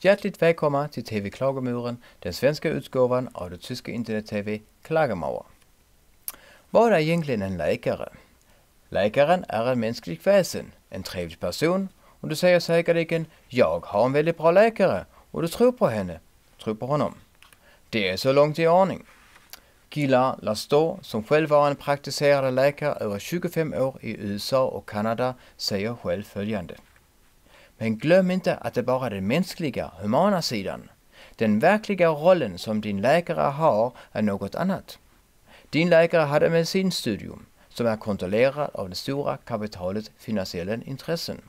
Hjärtligt välkomna till TV Klagomuren, den svenska utgåvan av det tyska internet-tv Klagemauer. Vad är egentligen en läkare? Läkaren är en mänsklig väsen, en trevlig person och du säger säkerligen “Jag har en väldigt bra läkare” och du tror på henne, tror på honom. Det är så långt i ordning. Gila Lastor, som själv var en praktiserande läkare över 25 år i USA och Kanada, säger själv följande. Men glöm inte att det bara är den mänskliga, humana sidan. Den verkliga rollen som din läkare har är något annat. Din läkare hade medicinstudium som är kontrollerad av det stora kapitalet finansiella intressen.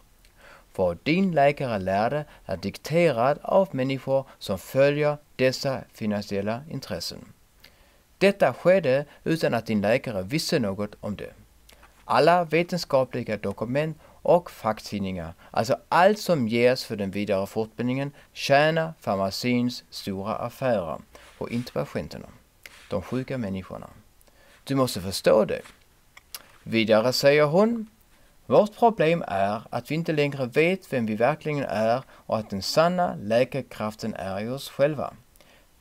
Vad din läkare lärde är dikterad av människor som följer dessa finansiella intressen. Detta skedde utan att din läkare visste något om det. Alla vetenskapliga dokument och facktidningar, alltså allt som ges för den vidare fortbildningen, tjänar farmacins stora affärer och inte patienterna, de sjuka människorna. Du måste förstå det. Vidare säger hon, vårt problem är att vi inte längre vet vem vi verkligen är och att den sanna läkekraften är i oss själva.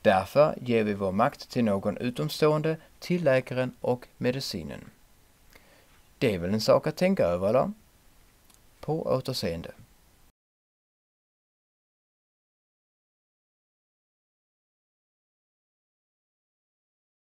Därför ger vi vår makt till någon utomstående, till läkaren och medicinen. Det är väl en sak att tänka över, eller? På återseende.